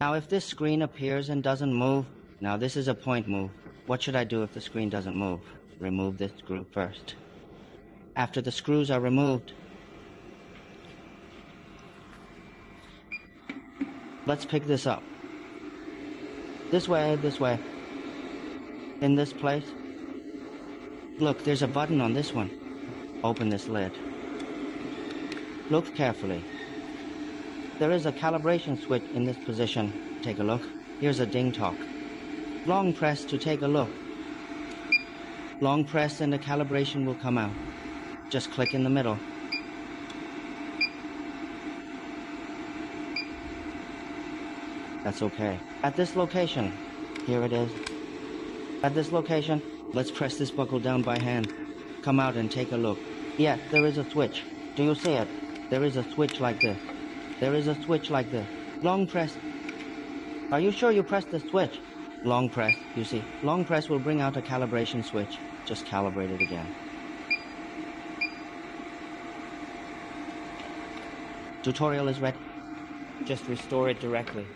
Now, if this screen appears and doesn't move, now this is a point move. What should I do if the screen doesn't move? Remove this screw first. After the screws are removed, let's pick this up. This way, this way. In this place. Look, there's a button on this one. Open this lid. Look carefully. There is a calibration switch in this position. Take a look. Here's a ding talk. Long press to take a look. Long press and the calibration will come out. Just click in the middle. That's okay. At this location, here it is. At this location, let's press this buckle down by hand. Come out and take a look. Yes, there is a switch. Do you see it? There is a switch like this. There is a switch like this. Long press. Are you sure you pressed the switch? Long press, you see. Long press will bring out a calibration switch. Just calibrate it again. Tutorial is ready. Just restore it directly.